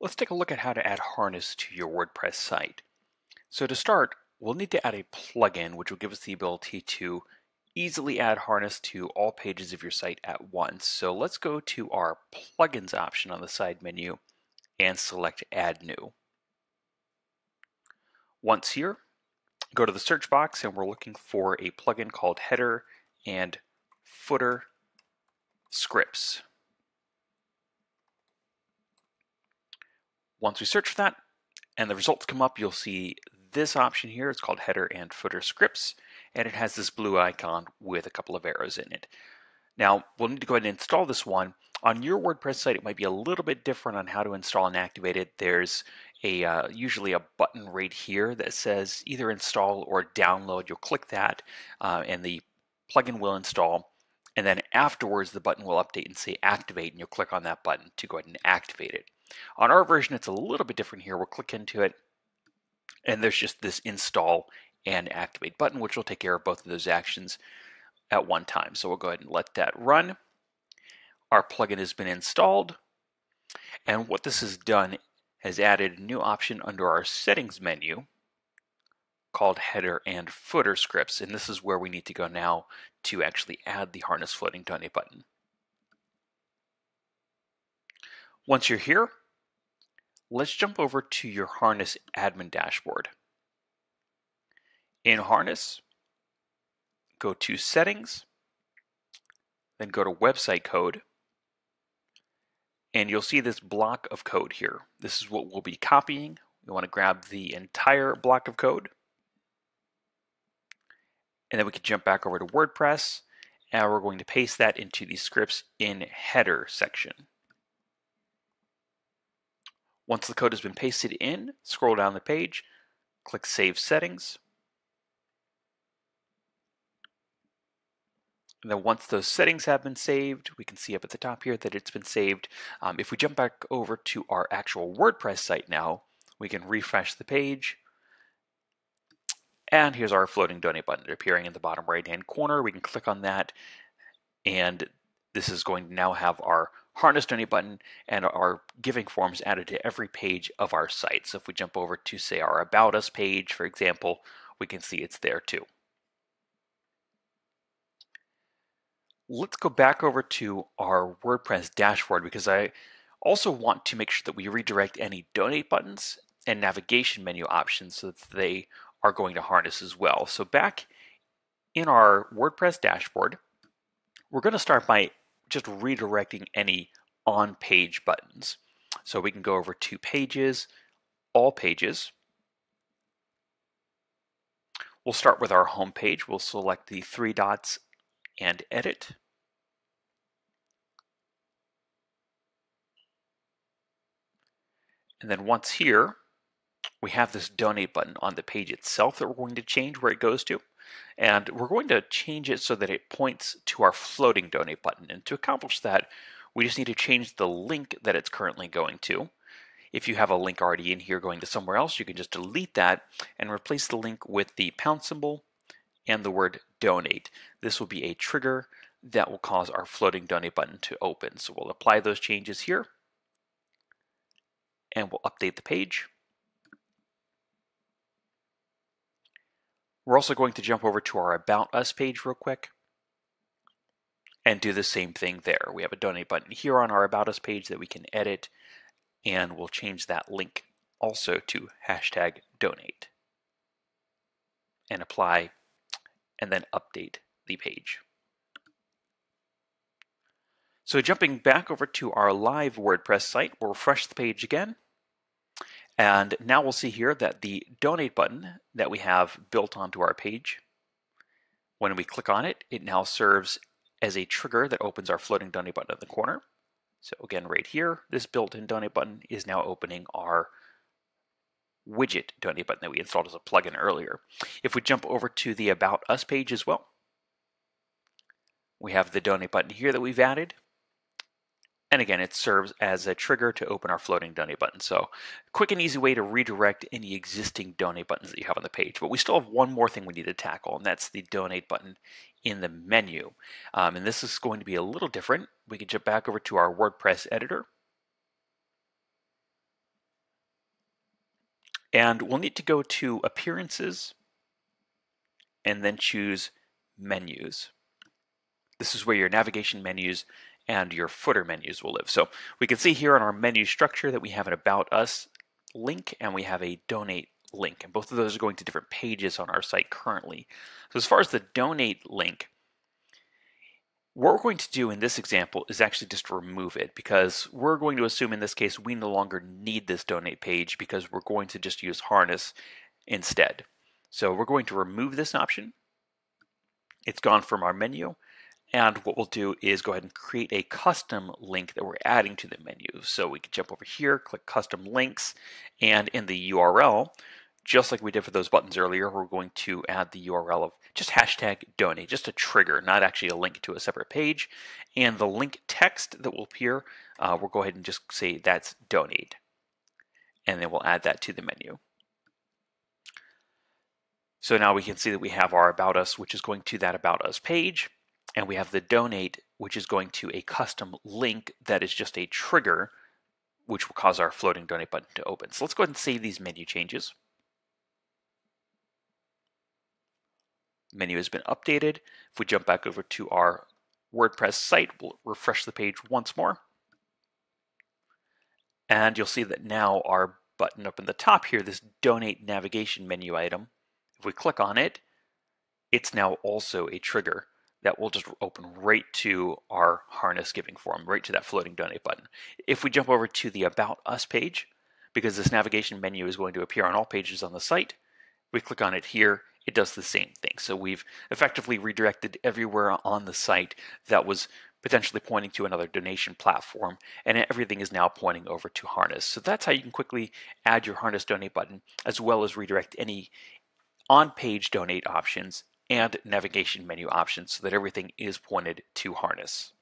Let's take a look at how to add harness to your WordPress site. So to start, we'll need to add a plugin which will give us the ability to easily add harness to all pages of your site at once. So let's go to our plugins option on the side menu and select add new. Once here, go to the search box and we're looking for a plugin called header and footer scripts. Once we search for that and the results come up, you'll see this option here. It's called header and footer scripts, and it has this blue icon with a couple of arrows in it. Now, we'll need to go ahead and install this one. On your WordPress site, it might be a little bit different on how to install and activate it. There's a uh, usually a button right here that says either install or download. You'll click that, uh, and the plugin will install. And then afterwards, the button will update and say activate, and you'll click on that button to go ahead and activate it. On our version, it's a little bit different here. We'll click into it, and there's just this install and activate button, which will take care of both of those actions at one time. So we'll go ahead and let that run. Our plugin has been installed. And what this has done has added a new option under our settings menu called header and footer scripts. And this is where we need to go now to actually add the harness floating donate button. Once you're here, let's jump over to your Harness admin dashboard. In Harness, go to Settings, then go to Website Code, and you'll see this block of code here. This is what we'll be copying. We want to grab the entire block of code, and then we can jump back over to WordPress, and we're going to paste that into the scripts in header section. Once the code has been pasted in, scroll down the page, click Save Settings. And then once those settings have been saved, we can see up at the top here that it's been saved. Um, if we jump back over to our actual WordPress site now, we can refresh the page. And here's our floating donate button appearing in the bottom right hand corner. We can click on that and this is going to now have our harness donate button and our giving forms added to every page of our site. So if we jump over to say our about us page, for example, we can see it's there too. Let's go back over to our WordPress dashboard because I also want to make sure that we redirect any donate buttons and navigation menu options so that they are going to harness as well. So back in our WordPress dashboard, we're going to start by just redirecting any on-page buttons. So we can go over to Pages, All Pages. We'll start with our home page. We'll select the three dots and Edit. And then once here, we have this donate button on the page itself that we're going to change where it goes to. And we're going to change it so that it points to our floating donate button. And to accomplish that, we just need to change the link that it's currently going to. If you have a link already in here going to somewhere else, you can just delete that and replace the link with the pound symbol and the word donate. This will be a trigger that will cause our floating donate button to open. So we'll apply those changes here and we'll update the page. We're also going to jump over to our About Us page real quick and do the same thing there. We have a donate button here on our About Us page that we can edit and we'll change that link also to hashtag donate and apply and then update the page. So jumping back over to our live WordPress site, we'll refresh the page again and now we'll see here that the donate button that we have built onto our page, when we click on it, it now serves as a trigger that opens our floating donate button in the corner. So again, right here, this built-in donate button is now opening our widget donate button that we installed as a plugin earlier. If we jump over to the About Us page as well, we have the donate button here that we've added. And again, it serves as a trigger to open our floating donate button. So quick and easy way to redirect any existing donate buttons that you have on the page. But we still have one more thing we need to tackle, and that's the donate button in the menu. Um, and this is going to be a little different. We can jump back over to our WordPress editor. And we'll need to go to Appearances and then choose Menus. This is where your navigation menus and your footer menus will live. So we can see here on our menu structure that we have an About Us link and we have a Donate link. And both of those are going to different pages on our site currently. So as far as the Donate link, what we're going to do in this example is actually just remove it because we're going to assume in this case we no longer need this donate page because we're going to just use harness instead. So we're going to remove this option. It's gone from our menu. And what we'll do is go ahead and create a custom link that we're adding to the menu. So we can jump over here, click custom links, and in the URL, just like we did for those buttons earlier, we're going to add the URL of just hashtag donate, just a trigger, not actually a link to a separate page. And the link text that will appear, uh, we'll go ahead and just say that's donate. And then we'll add that to the menu. So now we can see that we have our About Us, which is going to that About Us page. And we have the Donate, which is going to a custom link that is just a trigger, which will cause our floating Donate button to open. So let's go ahead and save these menu changes. menu has been updated. If we jump back over to our WordPress site, we'll refresh the page once more. And you'll see that now our button up in the top here, this donate navigation menu item, if we click on it, it's now also a trigger that will just open right to our harness giving form, right to that floating donate button. If we jump over to the About Us page, because this navigation menu is going to appear on all pages on the site, we click on it here, it does the same thing. So we've effectively redirected everywhere on the site that was potentially pointing to another donation platform, and everything is now pointing over to Harness. So that's how you can quickly add your Harness Donate button, as well as redirect any on-page donate options and navigation menu options so that everything is pointed to Harness.